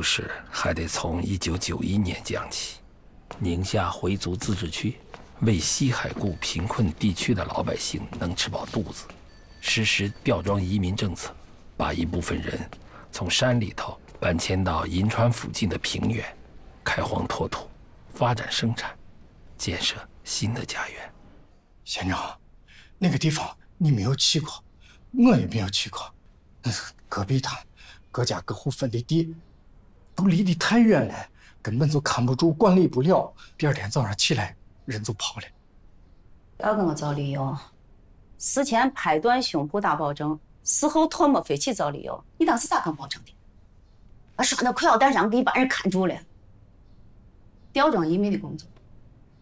故事还得从一九九一年讲起。宁夏回族自治区为西海固贫困地区的老百姓能吃饱肚子，实施吊庄移民政策，把一部分人从山里头搬迁到银川附近的平原，开荒拓土，发展生产，建设新的家园。县长，那个地方你没有去过，我也没有去过。隔壁他，各家各户分的地，都离得太远了。根本就看不住，管理不了。第二天早上起来，人就跑了。不要跟我找理由，事前拍断胸部打保证，事后唾沫飞起找理由。你当时咋敢保证的？我拴到裤腰带上，给一帮人看住了。吊装移民的工作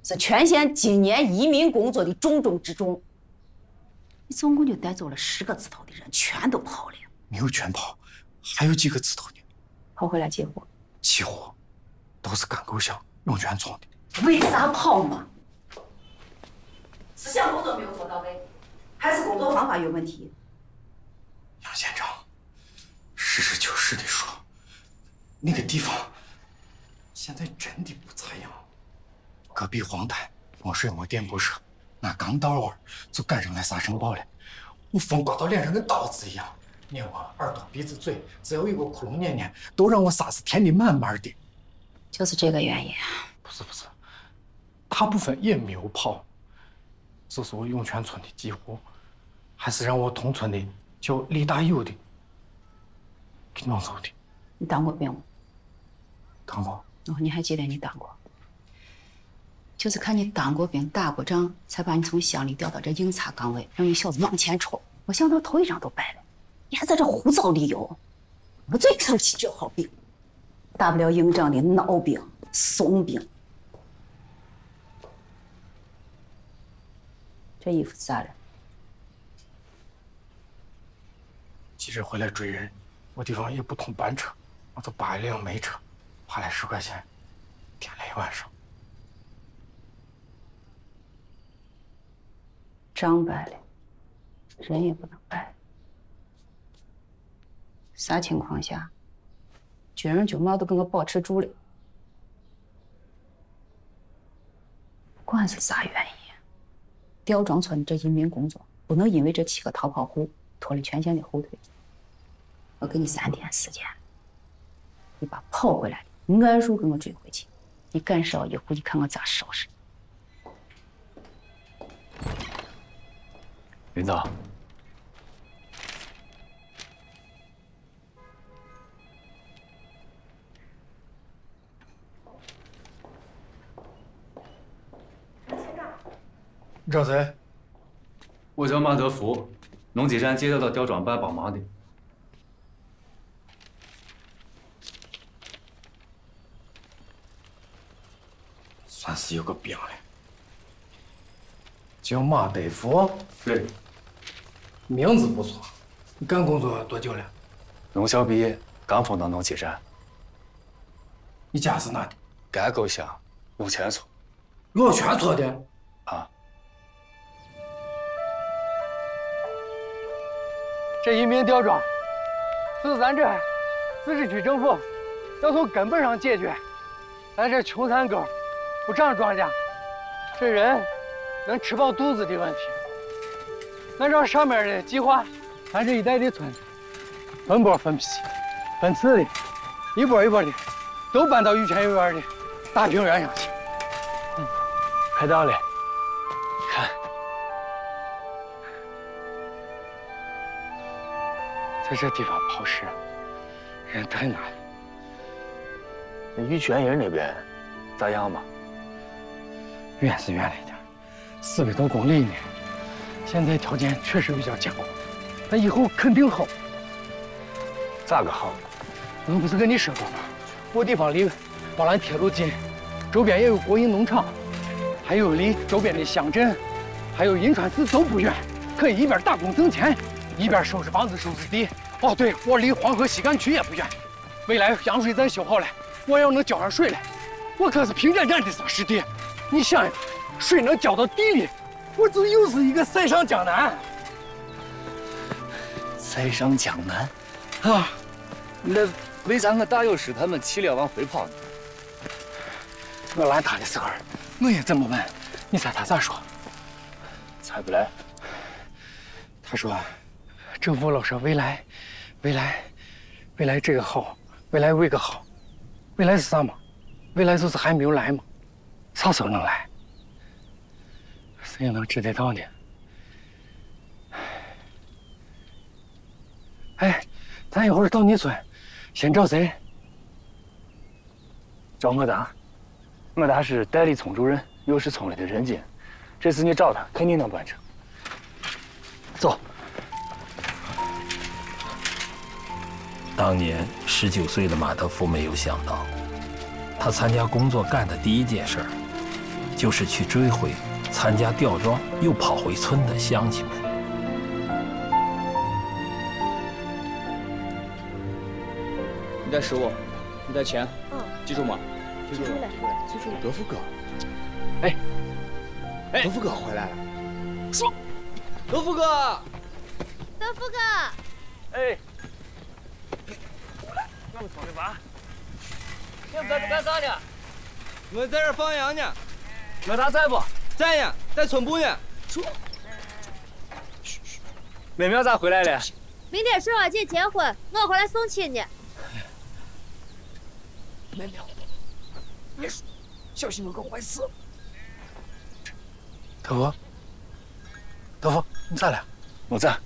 是全县今年移民工作的重中之重。你总共就带走了十个字头的人，全都跑了。没有全跑，还有几个字头呢？跑回来接货。接货。都是干够乡永泉村的，为啥跑嘛？思想工作没有做到位，还是工作方法有问题？杨县长，实事求是的说，那个地方现在真的不咋样。隔壁黄滩没水没电不说，俺刚到那儿就赶上来沙尘暴了，我风刮到脸上跟刀子一样，连我耳朵鼻子嘴只要有个窟窿眼眼，都让我沙子填的满满的。就是这个原因。不是不是，大部分也没有跑，这是我涌泉村的几户，还是让我同村的叫李大友的给弄走的。你当过兵吗？当过。哦，你还记得你当过？就是看你当过兵、打过仗，才把你从乡里调到这硬茬岗位，让你小子往前冲。我想到头一张都白了，你还在这胡造理由。我最看不起这号兵。大不了营长的孬兵、怂兵。这衣服咋了？急着回来追人，我地方也不通班车，我就扒一辆煤车，花了十块钱，点了一晚上。张白了，人也不能白。啥情况下？军人军帽都给我保持住了，不管是啥原因，吊庄村这移民工作不能因为这七个逃跑户拖了全县的后腿。我给你三天时间，你把跑回来的暗数给我追回去，你敢少一户，你看我咋收拾？领导。你找谁？我叫马德福，农机站借调到吊庄办帮忙的。算是有个兵了，叫马德福。对，名字不错。你干工作多久了？农校毕业，刚分到农机站。你家是哪的？干沟乡陆泉村。陆泉村的。这移民吊庄，是咱这自治区政府要从根本上解决咱这穷山沟不长庄稼，这人能吃饱肚子的问题。按照上面的计划，咱这一带的村子分波分批、分次的，一波一波的都搬到玉泉幼儿园的大平原上去。嗯，快到了。在这地方抛尸，人太难了。那玉泉营那边咋样吧？远是远了一点，四百多公里呢。现在条件确实比较艰苦，但以后肯定好。咋个好？我不是跟你说过吗？我地方离宝兰铁路近，周边也有国营农场，还有离周边的乡镇，还有银川市都不远，可以一边打工挣钱。一边收拾房子、收拾地。哦，对，我离黄河西干渠也不远。未来扬水站修好了，我要能浇上水了，我可是平甸县的沙师弟。你想呀，水能浇到地里，我就又是一个塞上江南。塞上江南？啊，那为啥我大有师他们气了往回跑呢？我拦他的时候，我也这么问，你猜他咋说？猜不来。他说：“政府老说未来，未来，未来这个好，未来为个好，未来是啥嘛？未来就是还没有来嘛？啥时候能来？谁能知得到呢？哎，咱一会儿到你村，先找谁？找我大，我大是代理村主任，又是村里的人精，这次你找他，肯定能办成。走。当年十九岁的马德福没有想到，他参加工作干的第一件事儿，就是去追回参加吊庄又跑回村的乡亲们。你带食物，你带钱，嗯，记住吗？记住了，记住了。德福哥，哎，哎，德福哥回来了。说，德福哥，德福哥，哎，你们在这干啥呢？我在这放羊呢。我大在不？在呢，在村部呢。说，嘘嘘，妹妹咋回来了？明天顺花姐结婚，我回来送亲呢。妹妹，别说，小心我个坏事。德福，德福，你咋了？我在，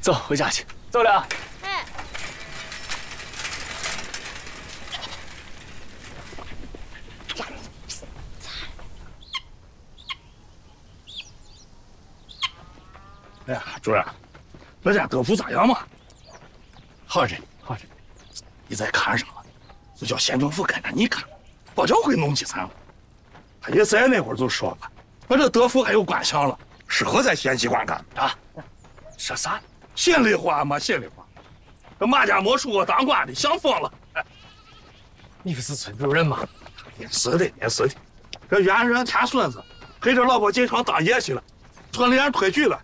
走回家去。走了。主任，那家德福咋样嘛？好着呢，好着呢。你再看上了，就叫县政府跟着你看，别叫回农机残了。他爷在那会儿就说了，我这德福还有官相了，适合在县机关干啊。说啥？心里话嘛，心里话。这马家没出过当官的，想疯了。你不是村主任吗？也是的，也是的。这原人添孙子，陪着老婆进城当爷去了，村里人推举了，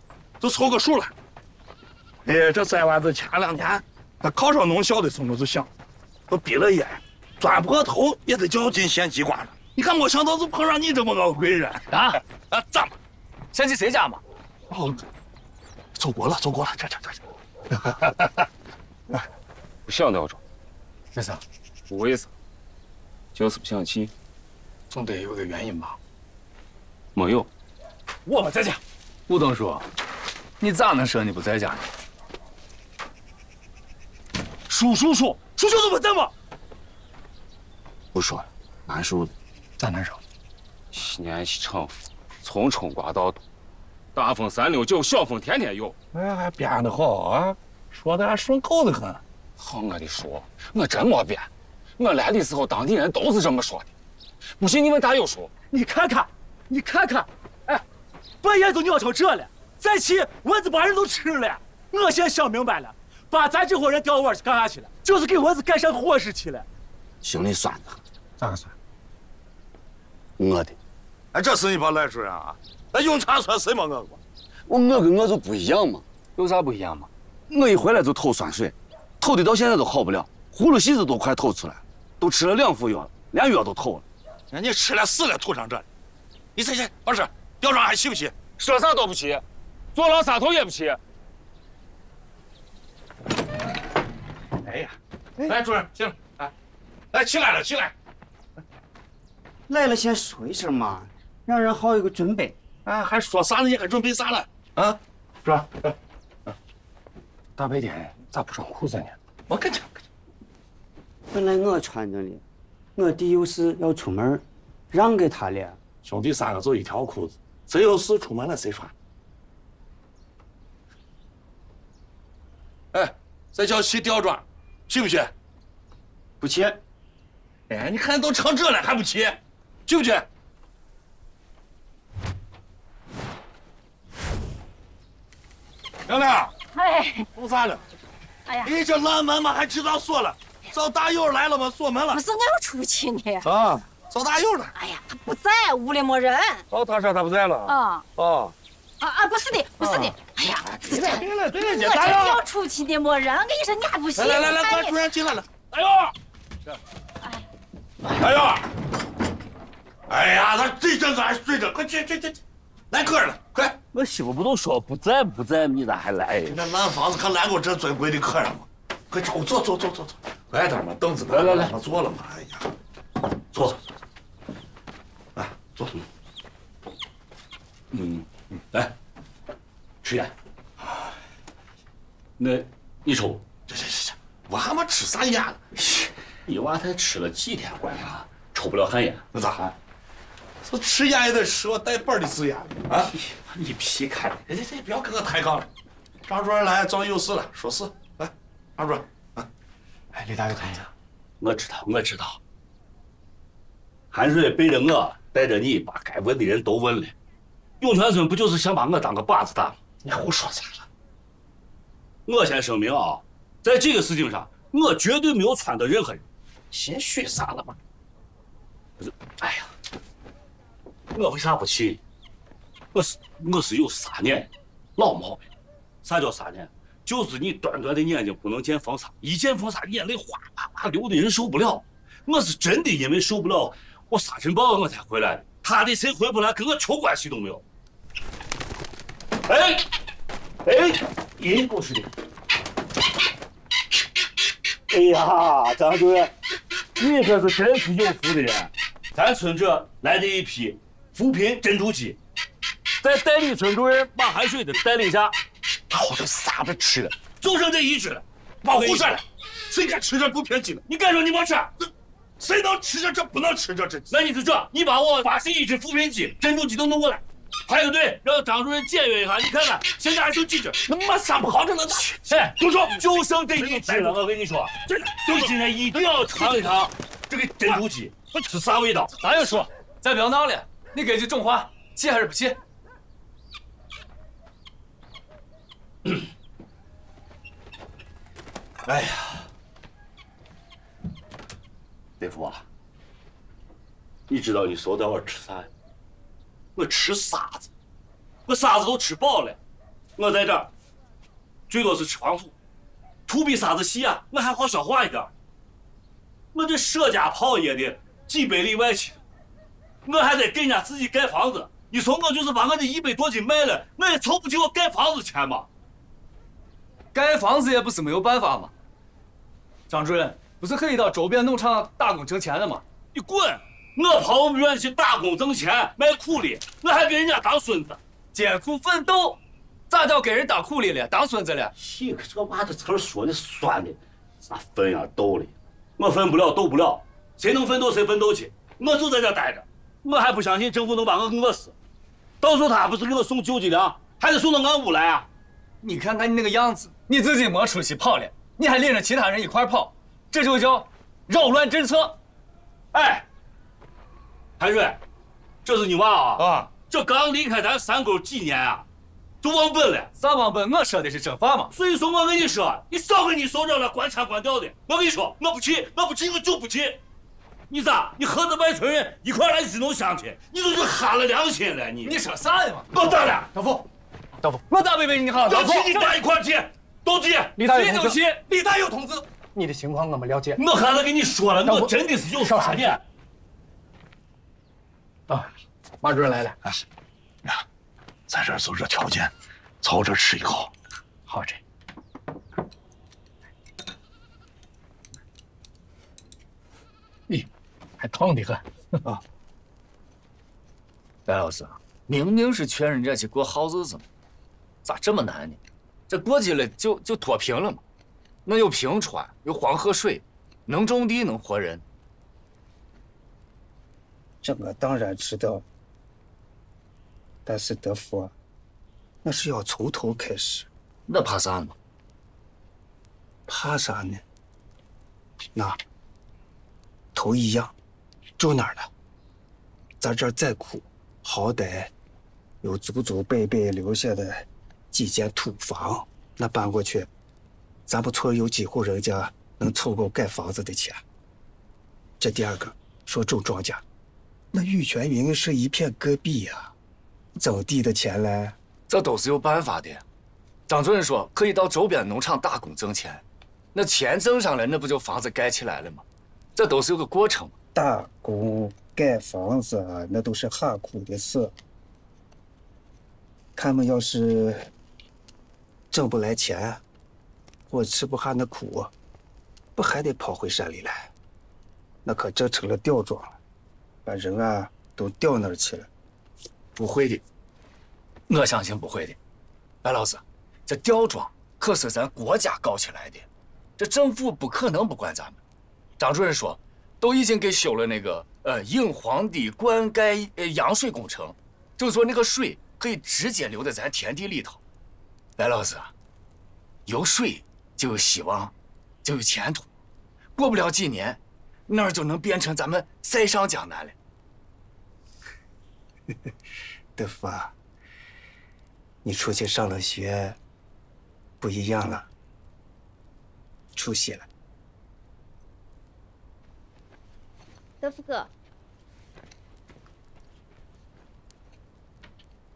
就凑个数了。哎，这三娃子前两年，他考上农校的时候就想，我毕了业，钻破头也得叫进县机关了。你看，没想到就碰上你这么个贵人啊！啊，咋嘛？先去谁家嘛？哦，走过了，走过了，这这这。不想吊庄，为啥？不为啥，就是不想去。总得有个原因吧？没有。我们在家。吴东叔，你咋能说你不在家呢？叔叔叔，叔叔怎么在吗？不说了，难受的。咋难受？西年西城，从春刮到冬，大风三六九，小风天天有。哎，还编得好啊，说的还顺口的很。好，我的叔，我真没编。我来的时候，当地人都是这么说的。不信你问大友叔。你看看，你看看，哎，半夜都尿成这了，再气蚊子把人都吃了。我现在想明白了，把咱这伙人调窝去干啥去了？就是给蚊子改善伙食去了。心里酸的很。咋个酸？我的。哎，这是你把赖主任啊？那用茶算谁没饿过？我我跟我就不一样嘛。有啥不一样嘛？我一回来就吐酸水，吐的到现在都好不了，呼噜稀子都快吐出来，都吃了两副药，连药都吐了。人家吃了死了吐上这里，你猜猜，老师，吊庄还去不去？说啥都不去，坐牢仨头也不去。哎呀，来，主任，行了，来，来，起来了，起来。来了先说一声嘛，让人好有个准备。啊，还说啥呢？你还准备啥了？啊，是吧？大白天咋不穿裤子呢？我跟着，跟着。本来我穿着呢，我弟有事要出门，让给他了。兄弟三个就一条裤子，谁有事出门了谁穿。哎，这叫去吊庄，去不去？不去。哎，你看都成这了还不去，去不去？亮亮，哎，弄啥了？哎呀，你这拦门嘛还知道锁了？找大友来了吗？锁门了。不是我要出去呢。啊，找大友了。哎呀，他不在，屋里没人。哦，他说他不在了。啊。哦。啊啊，不是的，不是的。哎呀，对了对了对了，我真要出去的，没人。我跟你说，你还不信？来来来来，快主任进来了。大勇，大勇，哎呀，他这阵子还睡着，快去去去，来客人了，快！我媳妇不都说不在不在吗？你咋还来？那烂房子可来过这尊贵的客人吗？快找我坐坐坐坐坐，快点嘛，凳子来来来，我坐了嘛，哎呀，坐坐坐，来坐。嗯嗯，来，吃烟。那，你抽？这这这这，我还没吃啥烟呢。你娃才吃了几天关呀？抽不了旱烟，那咋？这吃烟也得吃，我带本的字眼啊！你皮开！哎这这，不要跟我抬杠了。张主任来，找你有事了，说事。来，张主任。啊，哎，李大伟同志，我知道，我知道。韩瑞背着我，带着你，把该问的人都问了。永泉村不就是想把我当个靶子打吗？你胡说啥了？我先声明啊，在这个事情上，我绝对没有撺掇任何人。心虚啥了吗？不是，哎呀，我为啥不去？我是我是有啥念，老毛病。啥叫啥念？就是你短短的眼睛不能见风沙，一见风沙眼泪哗哗哗流的人受不了。我是真的因为受不了，我沙尘暴我才回来的。他的谁回不来，跟我球关系都没有。哎，哎，阴狗似的！哎呀，张主任，你可是真是有福的人。咱村这来的一批扶贫珍珠鸡，在代理村主任马海水的带领下，好的啥都吃了，就剩这一只了。别胡说了，谁敢吃这扶贫鸡了？你敢说你没吃？谁能吃着这不能吃着这？那你是这，你把我八十一只扶贫鸡、珍珠鸡都弄过来，排个队让张主任检阅一下。你看看，现在还剩几只？那没啥不好，这能咋？哎，都说就剩这一只了。我跟你说，这你今天一定要尝一尝这个珍珠鸡是啥味道。咱就说，咱不要闹了，你给句重话，气还是不气？哎呀！大夫啊，你知道你说的我吃啥呀？我吃沙子，我沙子都吃饱了。我在这儿最多是吃黄土，土比沙子细啊，我还好消化一点。我这舍家跑业的几百里外去，我还得给人家自己盖房子。你说我就是把我这一百多斤卖了，我也凑不齐我盖房子钱嘛。盖房子也不是没有办法嘛。张主任。不是可以到周边农场打工挣钱的吗？你滚！我跑我们院去打工挣钱卖苦力，我还给人家当孙子，艰苦奋斗，咋叫给人当苦力了，当孙子了？嘿，这个娃这词说的酸的，啥奋呀斗的，我奋不了斗不了，谁能奋斗谁奋斗去，我就在这待着，我还不相信政府能把我饿死，到时候他还不是给我送救济粮，还得送到俺屋来啊？你看看你那个样子，你自己没出息跑了，你还领着其他人一块跑。这就叫扰乱政策。哎，韩瑞，这是你娃啊？啊，这刚离开咱山沟几年啊，就忘本了。啥忘本？我说的是真话嘛。所以说我跟你说，你少跟你说这了，官腔官调的。我跟你说，我不去，我不去，我就不去。你咋？你和着外村人一块来支弄乡亲，你都是哈了良心了你？你说啥呢嘛？我咋了？大夫，大夫，我咋没为你好？要去你俩一块去，都去。李大有同志，李大有同志。你的情况我们了解。我刚才跟你说了，我真的是有啥呢？啊，马主任来了。啊，呀，在这儿就这条件，凑这吃一口。好着。咦，还烫的很啊！白老师，明明是劝人家去过好日子嘛，咋这么难呢？这过去了就就脱贫了嘛。那有平川，有黄河水，能种地，能活人。这我当然知道，但是德福，那是要从头开始。那怕啥呢？怕啥呢？那头一样，住哪儿了？咱这儿再苦，好歹有祖祖辈辈留下的几间土房，那搬过去。咱们村有几户人家能凑够盖房子的钱？这第二个说种庄稼，那玉泉营是一片戈壁呀，种地的钱嘞，这都是有办法的。张主任说可以到周边农场打工挣钱，那钱挣上来，那不就房子盖起来了吗？这都是有个过程嘛。打工盖房子啊，那都是很苦的事。他们要是挣不来钱，或吃不下那苦，不还得跑回山里来？那可真成了吊庄了，把人啊都吊那儿去了。不会的，我相信不会的。白老师，这吊庄可是咱国家搞起来的，这政府不可能不管咱们。张主任说，都已经给修了那个呃引黄的灌溉呃养水工程，就说那个水可以直接流到咱田地里头。白老师，有水就有希望，就有前途。过不了几年，那儿就能变成咱们塞上江南了。德福啊，你出去上了学，不一样了，出息了。德福哥，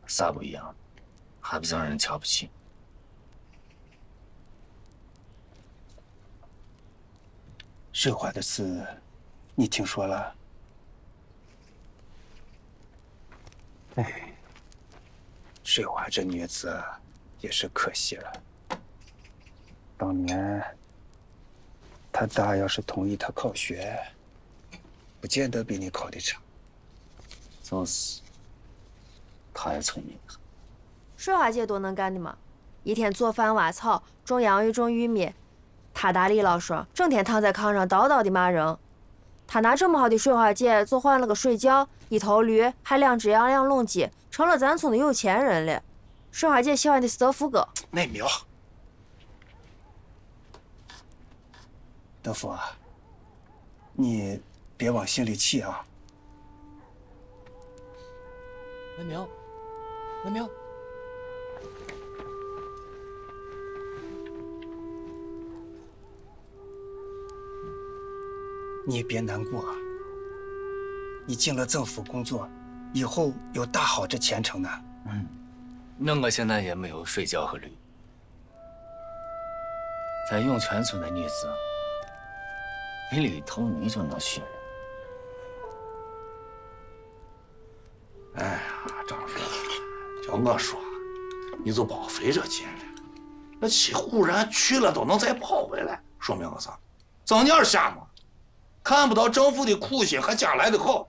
啥不一样？还不是让人瞧不起？水花的事，你听说了？哎，水花这女子也是可惜了。当年他爸要是同意他考学，不见得比你考的差。就是，太聪明了。水花姐多能干的嘛，一天做饭挖草，种洋芋种玉米。他大李老师，整天躺在炕上叨叨的骂人。他拿这么好的水花姐，做换了个水窖，一头驴，还两只羊，两笼鸡，成了咱村的有钱人了。水花姐喜欢的是德福哥。那苗，德福啊，你别往心里去啊。文明，文明。你也别难过，你进了政府工作，以后有大好这前程呢。嗯，那我现在也没有睡觉和驴，在涌泉村的女子，没了一头驴就能学。哎呀，张叔，叫我说，你就别费这劲了。那七户人去了都能再跑回来，说明个啥？睁眼瞎吗？看不到政府的苦心和将来的好，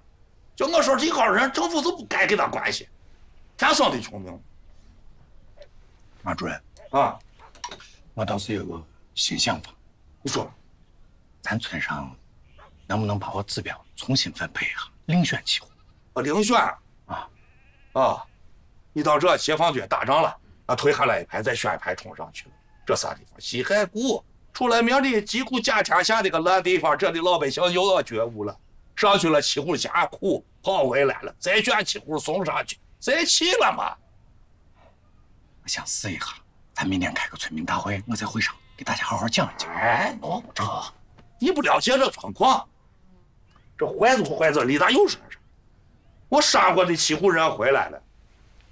就我说这号人，政府就不该给他关系，天生的穷命。马主任啊，我倒是有个新想法。你说，咱村上能不能把我指标重新分配一下，另选几户？啊，遴选啊啊！你到这解放军打仗了，啊，推下来一排，再选一排冲上去了。这啥地方？西海固。出了名的疾苦家天下的个烂地方，这里老百姓又要觉悟了。上去了七户家苦，跑回来了，再选七户送上去，再去了嘛。我想试一下，咱明天开个村民大会，我在会上给大家好好讲一讲。哎，弄不成，你不了解这状况。这坏就坏在李大佑身上。我杀过的七户人回来了，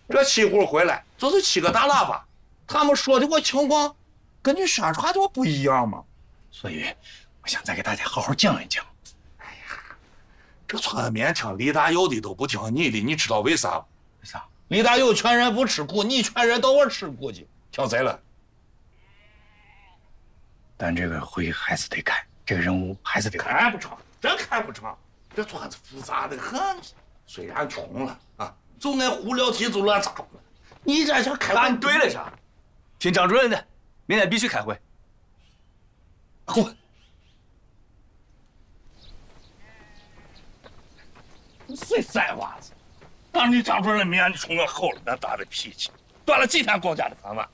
这七户回来就是七个大喇叭，他们说的我情况。跟你宣传多不一样嘛？所以我想再给大家好好讲一讲。哎呀，这村民听李大佑的都不听你的，你知道为啥吗？为啥？李大佑劝人不吃苦，你劝人到我吃苦去，听谁了？但这个会还是得开，这个任务还是得开不成，真开不成。这村子复杂的很，虽然穷了啊，就爱胡聊天就乱咋呼。你这想开？俺对了啥？听张主任的。明天必须开会。滚！你谁崽娃子？当你张主任面，你冲我吼了那大的脾气，端了几天公家的饭碗，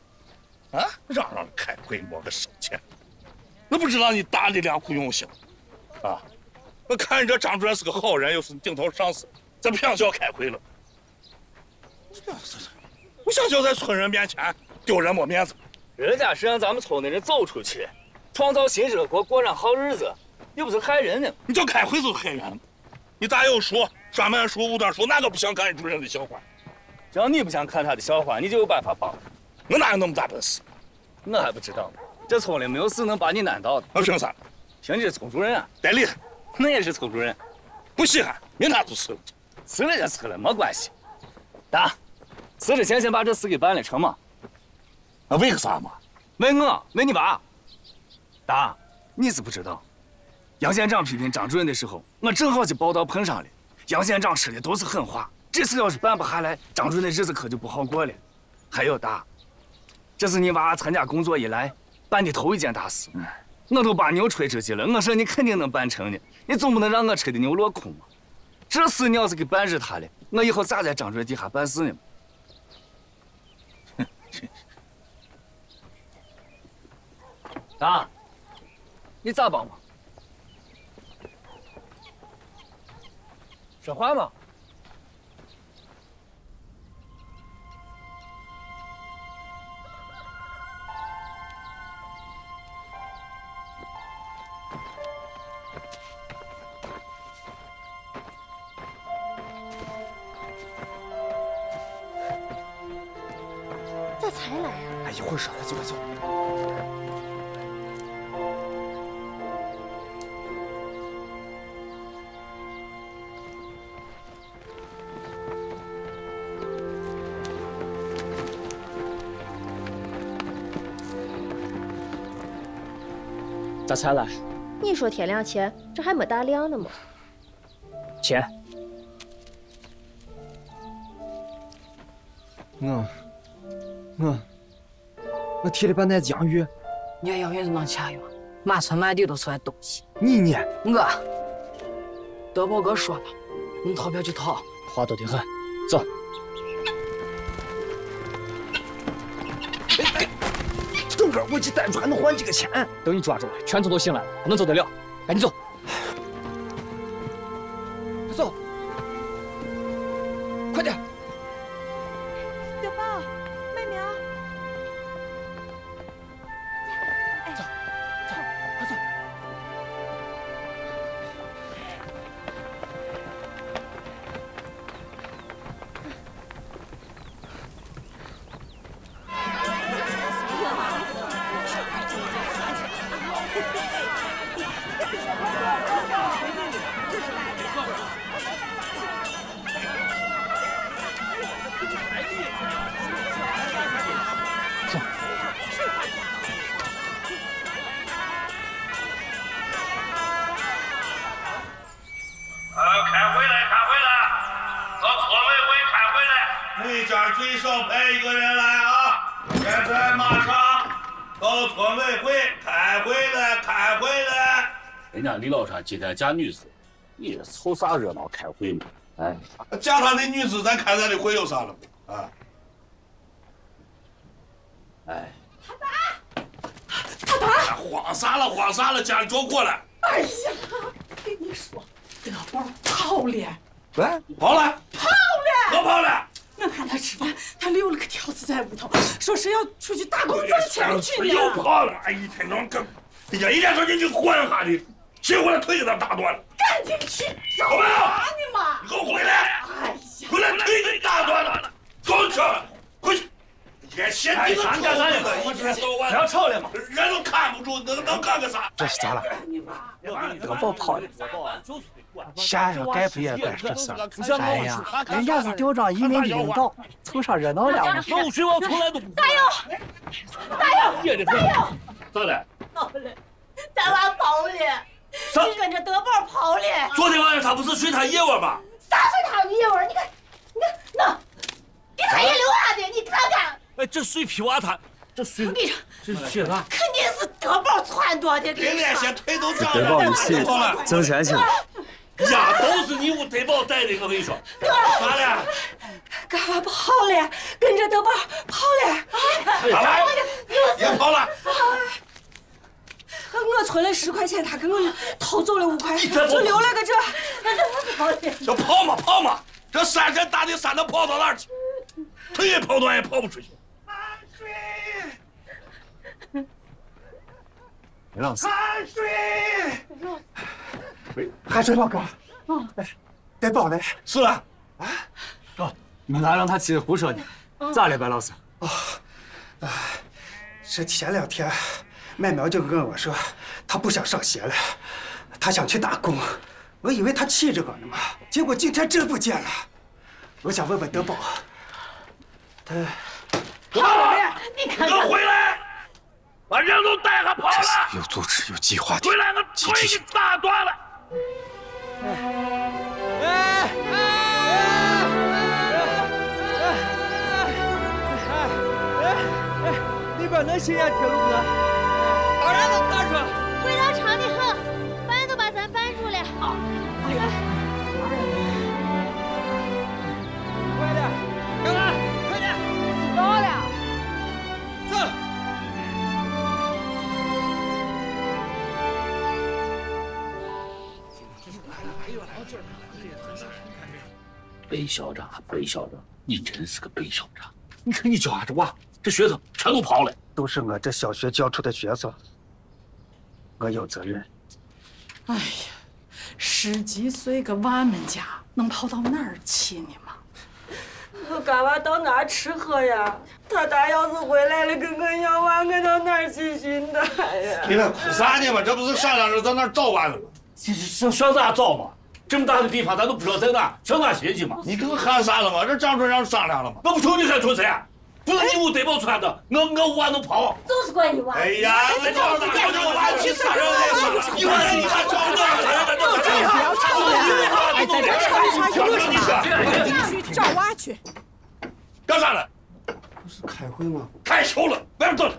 啊？嚷嚷开会摸个收钱，我不知道你大的良苦用心，啊？我看你这张主任是个好人，又是顶头上司，咋不想叫开会了？不想叫在村人面前丢人没面子。人家是让咱们村的人走出去，创造新生活，过上好日子，又不是害人呢。你叫开会就害人，你咋有数？专门说五段说，哪个不想看主任的笑话？只要你不想看他的笑话，你就有办法帮。我哪有那么大本事？我还不知道呢。这村里没有事能把你难倒的。我凭啥？凭你是村主任啊！得厉害，那也是村主任，不稀罕，明天就辞了。辞了就辞了，没关系。打，辞职前先把这事给办了，成吗？啊，为个啥嘛？为我，为你爸。大，你是不知道，杨县长批评张主任的时候，我正好去报道碰上了。杨县长说的都是狠话，这次要是办不下来，张主任的日子可就不好过了。还有大，这是你娃参加工作以来办的头一件大事，我都把牛吹出去了。我说你肯定能办成的，你总不能让我吹的牛落空嘛。这事你要是给办日他了，我以后咋在张主任底下办事呢？大，你咋帮忙？说话嘛！来？你说天亮前，这还没大亮呢吗？钱。我我我提了半袋子洋芋，你看洋芋子能钱用？满村满地都是俺东西。你呢？我，德宝哥说了，能逃票就逃。话多得很，走。等会儿我去单船能换几个钱。等你抓住了，全村都醒来了，还能走得了，赶紧走。今天嫁女子，你这凑啥热闹开会呢？哎，嫁他的女子，咱开咱的会有啥了不？啊！哎，他爸，他爸慌啥了？慌啥了？家里着火了！哎呀，跟你说，德宝跑了，喂，跑了，跑了，可跑了！我喊他吃饭，他留了个条子在屋头，说是要出去打工挣钱去呢。又跑了！哎，一天到晚跟，哎呀，一天说你去管下的，谁回来腿给他打断了？赶紧去，好没有？你妈！你给我回来！哎呀，回来腿给打断了！走去，回去！天先你干啥呢？不要吵了嘛！人都看不住，能能干个啥？这是咋了？德宝跑了。县上该不也干这事儿？哎呀，人家是调庄移民的领导，凑上热闹了嘛。老水王从来都不加油！加油！加油！咋了？跑了，咱娃跑了，你跟着德宝跑了。昨天晚上他不是睡他爷窝吗？啥睡他爷窝？你看，你看那，给他爷留下的，你看看。哎，这水皮娃他，这水，我跟你说，这血啥？肯定是德宝撺掇的。天天先腿都长德宝一起挣钱去。呀，都是你屋德宝带的，我跟你说。咋了？干娃跑了，跟着德宝跑了。咋了？也跑了。我存了十块钱，他给我偷走了五块，就留了个这。跑了。就跑嘛跑嘛，这山这大的山能跑到哪儿去？腿也跑断也跑不出去。李老师，汗水。汗水老哥，哎，带宝嘞？是了。啊，哦，你们咋让他去胡说呢？咋了，白老师？哦，哎，这前两天麦苗就跟我说，他不想上学了，他想去打工。我以为他气着我呢嘛，结果今天真不见了。我想问问德宝，他德宝，你给我回来！把人都带上跑了！有组织、有计划的，回来我腿给打断了！哎哎哎哎！里边能行呀，铁路哥？当然能看出来。味道长的很，搬都把咱搬出来。哎呀！快点，干嘛？快点！到了。走。北校长，北校长，你真是个北校长！你看你教俺这娃，这学生全都跑了。都是我这小学教出的学生，我有责任。哎呀，十几岁个娃们家能跑到哪儿去呢嘛？我干娃到哪儿吃喝呀？他大要是回来了跟我要娃，我到哪儿去寻他呀？你那哭啥呢嘛？这不是商量着在那儿找娃了吗？这这上哪找嘛？这么大的地方，咱都不知道在哪，上哪寻去嘛？你跟我喊啥了嘛？这张主任商量了嘛？我不求你还出谁？不是你屋对宝穿的，我我娃能跑？就是怪你娃！哎呀！你看你看，找娃去。干啥了？不是开会吗？开球了，外面坐着。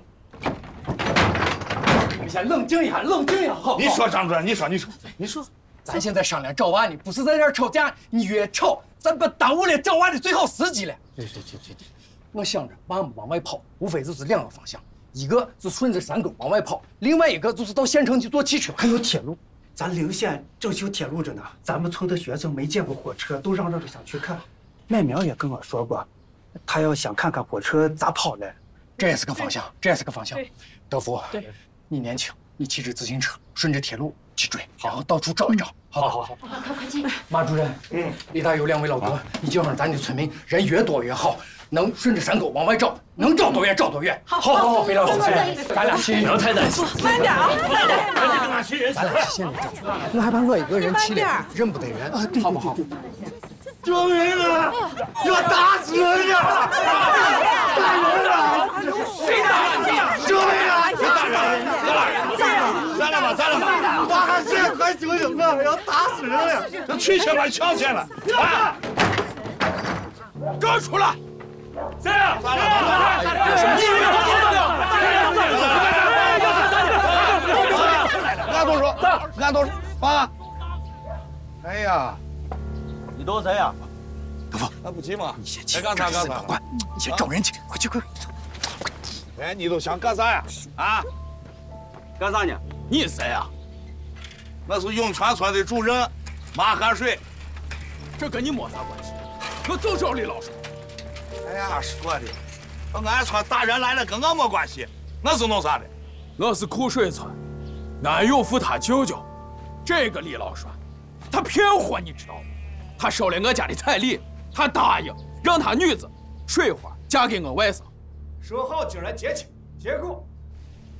你先冷静一下，冷静一下，好。你说张主任，你说你说你说，咱现在商量找娃呢，不是在这儿吵架，你越吵，咱不耽误了找娃的最好时机了。对对对对对。我想着娃们往外跑，无非就是两个方向，一个是顺着山沟往外跑，另外一个就是到县城去坐汽车。还有铁路，咱陵县正修铁路着呢。咱们村的学生没见过火车，都嚷嚷着想去看。麦苗也跟我说过，他要想看看火车咋跑的。这也是个方向，这也是个方向。德福，对，你年轻，你骑着自行车顺着铁路去追，然后到处找一找。好好好，快快进。马主任，嗯，李大有两位老哥，你叫上咱的村民，人越多越好。能顺着山沟往外找，能找多远找多远。好，好，好，好，非常好。咱俩去，不要太担心。慢点啊，慢点。咱俩去？咱俩去县里找。我还怕我一个人去了，认不得人啊，好不好？救命啊！要打死人呀！打人啊！谁打你？救命啊！打人！咱俩吧，咱俩吧。我还谁快救救我！要打死人了！这去去吧，抢去了！啊！给我出来！谁呀？谁呀？俺都说，俺都说，啊！哎呀，你都谁呀？德福，那不急嘛。你先去，干啥干啥？快，你先找人去，快去快！哎，你都想干啥呀？啊？干啥呢？你是谁呀？我是永泉村的主任马汉水。这跟你没啥关系。我就找李老师。哎呀，说的，俺村大人来了，跟我没关系。我是弄啥的？我是苦水村，俺有福他舅舅，这个李老栓，他骗货，你知道吗？他收了我家的彩礼，他答应让他女子水花嫁给我外甥，说好今儿来结亲，结果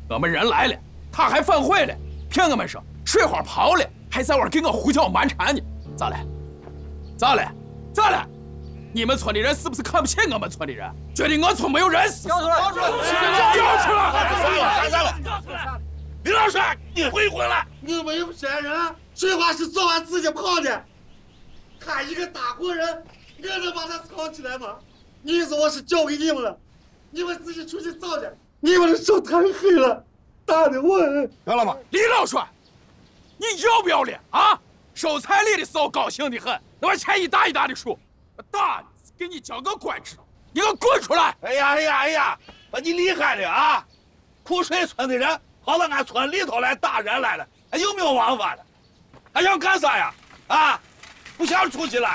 我们人来了，他还反悔了，骗我们说水花跑了，还在外给我胡搅蛮缠呢。咋了？咋了？咋了？你们村的人是不是看不起我们村的人？觉得我村没有人死？交出来！交出来！交出来！干啥了？李老师，你回魂了！你没有骗人，水花是昨晚自己跑的。他一个大活人，我能把他藏起来吗？意思我是交给你们了，你们自己出去找去。你们的手太黑了，打的我。行了吗？李老栓，你要不要脸啊？收彩礼的时候高兴的很，那把钱一沓一沓的数。打你，给你教个官，知道？你给我滚出来！哎呀哎呀哎呀，把你厉害的啊！苦水村的人跑到俺村里头来打人来了，还有没有王法了？还想干啥呀？啊！不想出去了？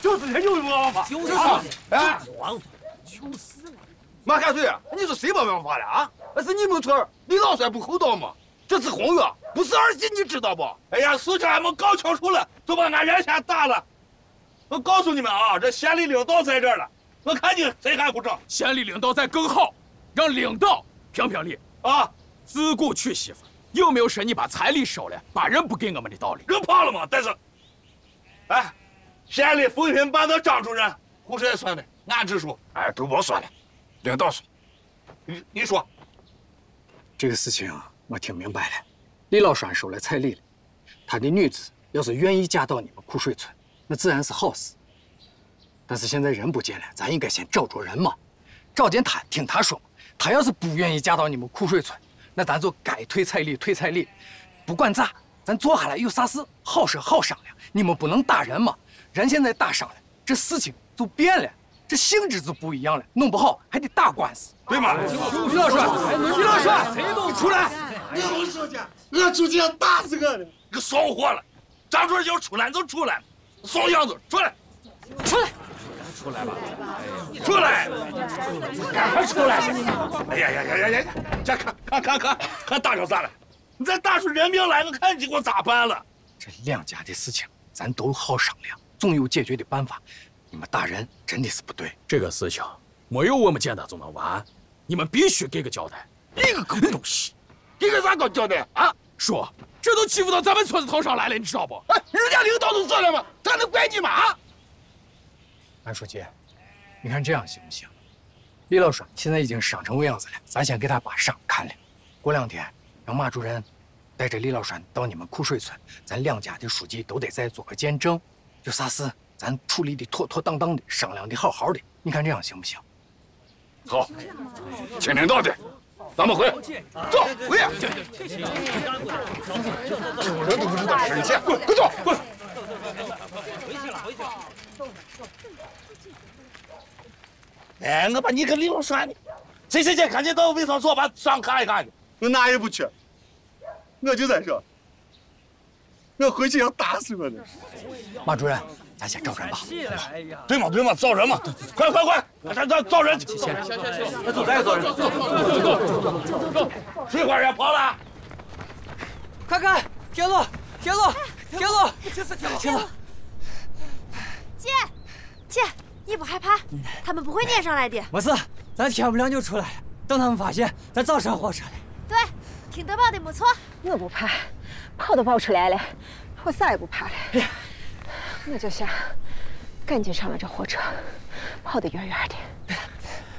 就是他有没有王法？就是啊！哎，王法，就是了。马开水，你说谁没王法了啊？那是你们村李老栓不厚道吗？这是红月，不是儿戏，你知道不？哎呀，事情还没搞清楚了，就把俺人先打了。我告诉你们啊，这县里领导在这儿了，我看你谁还不整。县里领导在更好，让领导评评理啊！自古娶媳妇，有没有说你把彩礼收了，把人不给我们的道理？人怕了吗？但是，哎，县里扶贫办的张主任，胡谁算的？俺支书。哎，都别说了，领导说。你你说，这个事情我听明白了。李老栓收了彩礼了，他的女子要是愿意嫁到你们苦水村，那自然是好事。但是现在人不见了，咱应该先找着人嘛。找见他，听他说。他要是不愿意嫁到你们苦水村，那咱就该退彩礼退彩礼。不管咋，咱坐下来有啥事好说好商量。你们不能打人嘛？人现在打伤了，这事情就变了，这性质就不一样了。弄不好还得打官司，对吗？李老栓，李老师，谁都出来！我不出去，我出去要打死我了！你怂货了！张主任要出来你就出来，怂样子出来，出来。出来吧，出来，赶快出来！哎呀呀呀呀呀！这看看看看看打成啥了？你再打出人命来，我看你给我咋办了？这两家的事情，咱都好商量，总有解决的办法。你们打人真的是不对。这个事情没有我们简单就能完，你们必须给个交代。你个狗东西，给个啥个交代啊？叔，这都欺负到咱们村子头上来了，你知道不？哎，人家领导都说了嘛？他能怪你吗？啊？安书记，你看这样行不行？李老栓现在已经伤成这样子了，咱先给他把伤看了。过两天让马主任带着李老栓到你们枯水村，咱两家的书记都得再做个见证。有啥事咱处理的妥妥当当的，商量的好好的。你看这样行不行？好，听领导的，咱们回，走，回。有人都不知道事情，滚，滚走，滚。回去了，回去了。哎，我把你跟李老栓的，谁谁谁赶紧到卫生所把伤看一看去。我哪也不去，我就在这。我回去要打死我的。马主任，咱先找人吧。对嘛对嘛，找人嘛，快快快，咱咱找人。行行行行，那走咱也找人，走走走走走走。水花人跑了，快看，铁路铁路铁路，就是铁路铁路。姐，姐，你不害怕？他们不会撵上来的。没事，咱天不亮就出来，等他们发现，咱早上火车了。对，听得报的没错。我不怕，跑都跑出来了，我啥也不怕了。我就想赶紧上了这火车，跑得远远的。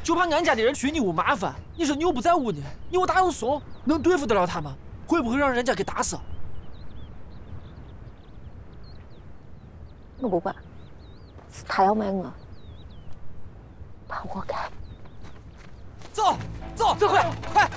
就怕俺家的人去你屋麻烦。你说你又不在屋呢，你又大又怂，能对付得了他吗？会不会让人家给打死？我不管。他要卖我，他活该。走，走，走快，快！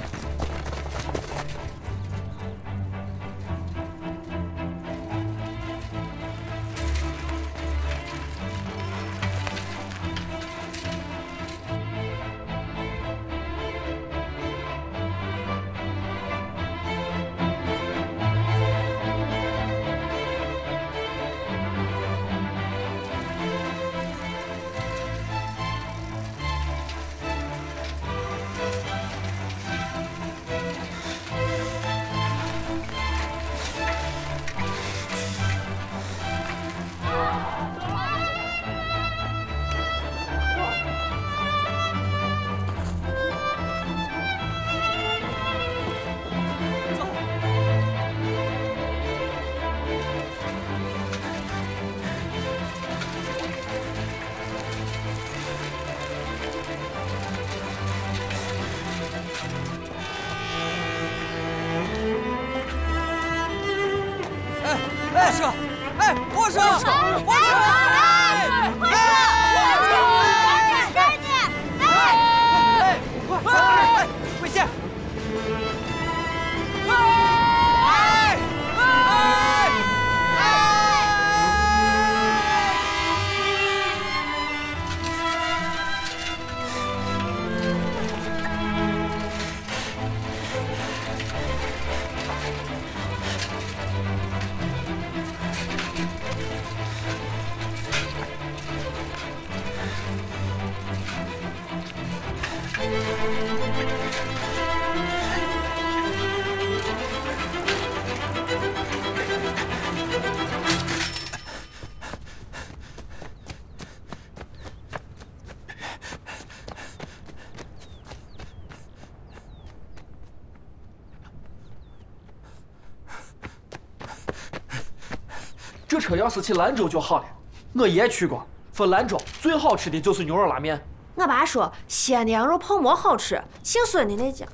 上这车要是去兰州就好了。我也去过，说兰州最好吃的就是牛肉拉面。我爸说西安的羊肉泡馍好吃，姓孙的那家。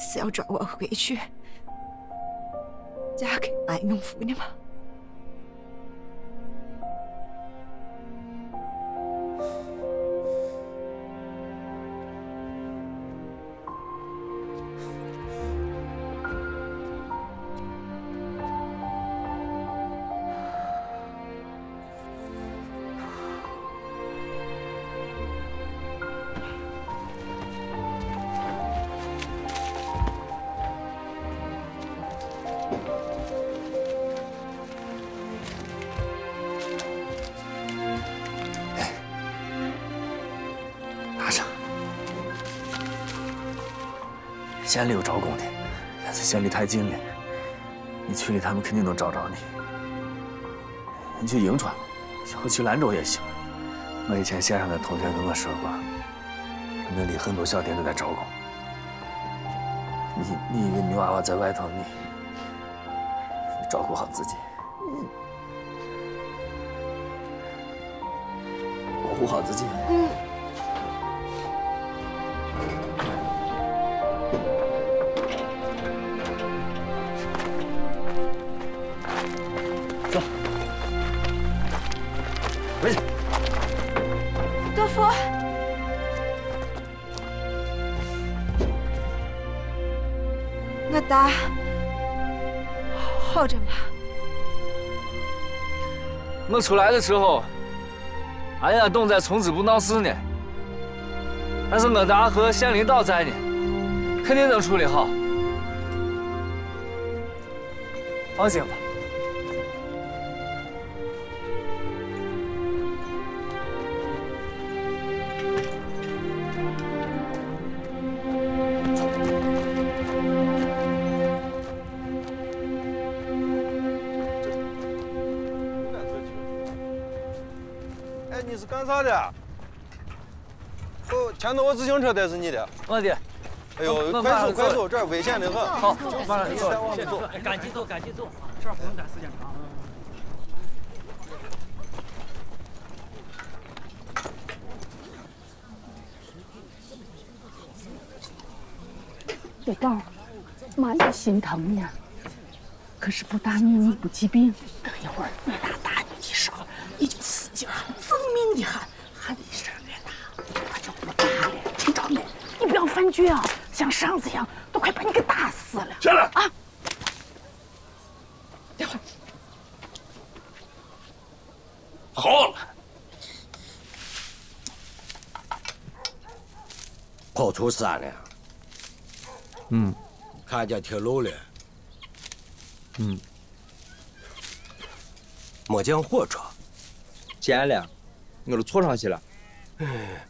是要抓我回去，嫁给安永福的吗？但是县里太近了，你去了他们肯定能找着你。你去银川，或去兰州也行。我以前县上的同学跟我说过，那里很多小店都在招工。你你一个女娃娃在外头，你照顾好自己，保护好自己。抱着吗？我出来的时候，俺家董在村支部闹事呢，但是我达和县领导在呢，肯定能处理好。放心吧。啥的？哦，前头我自行车带是你的。我的。哎呦，快走快走，这儿危险的很。好，马上走，先走，赶紧走，赶紧走，这儿不用待时间长。这道妈也心疼呢，可是不打你你不疾病。等一会儿我打打你一声，你就使劲喊，分明的喊，喊的声越大，我就不打了。听着没？你不要犯倔啊，像上次一样，都快把你给打死了。下来啊！好了，跑出山了。嗯，看见铁路了。嗯，没见火车。见了，我都坐上去了。哎，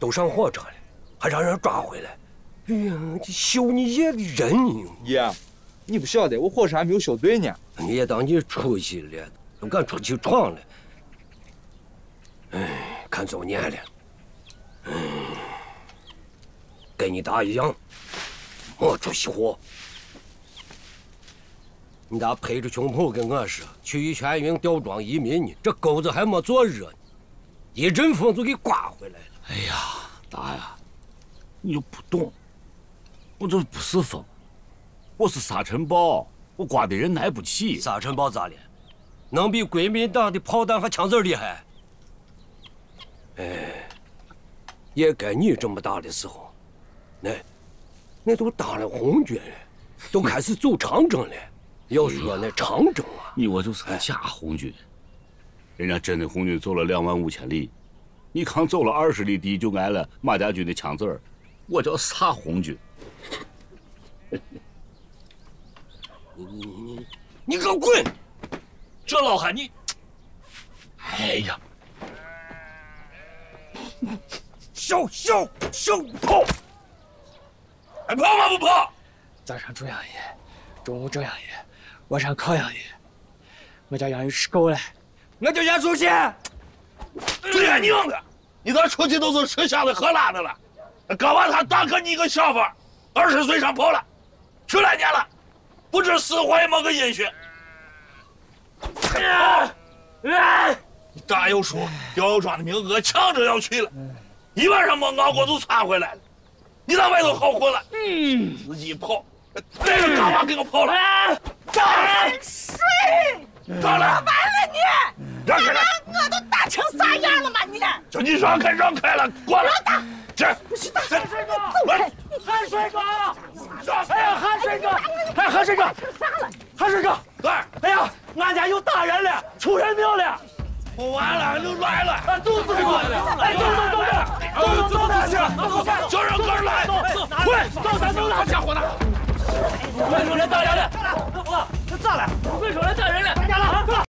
都上火车了，还让人抓回来。哎呀，这修你爷的人！爷，你不晓得，我火车还没有修对呢。你也当你出息了，都敢出去闯了。哎，看走眼了。嗯，跟你大一样。没出息货！你咋拍着胸脯跟我说去全营吊庄移民呢？这钩子还没坐热呢，一阵风就给刮回来了。哎呀，大呀，你就不懂，我这不是风，我是沙尘暴，我刮的人来不起。沙尘暴咋了？能比国民党的炮弹和枪子厉害？哎，也该你这么大的时候，那。那都当了红军了，都开始走长征了，要说那长征啊，你我就是个假红军，人家真的红军走了两万五千里，你刚走了二十里地就挨了马家军的枪子儿，我叫啥红军？你你你你给我滚！这老汉你，哎呀，小小小跑，还跑吗？不跑？早上猪羊爷，中午蒸洋芋，晚上烤洋芋。我家洋芋吃够了，我叫杨寿贤。对娘的！你咋出去都是吃香的喝辣的了。刚把他大哥你一个想法，二十岁上跑了，十来年了，不知死活也没个音讯。哎！大有说刁庄的名额抢着要去了，一晚上没熬过就窜回来了。你在外头好混了，嗯，自己跑，带着干嘛给我跑了？张水，咋了？完了你！让开！我都打成啥样了嘛你？叫你让开，让开了，过来！这不是大这汗水哥，汗水哥，哎呀，汗水哥，哎，汗水哥，汗水哥，来！哎呀，俺家有大人了，出人命了！我完了，就来了！啊，走走走，哎，走走走走，走走走去，走走，叫人哥来，快，走咱走哪家伙呢？快说来打人了！哇，这咋了？快说来打人了！大家了，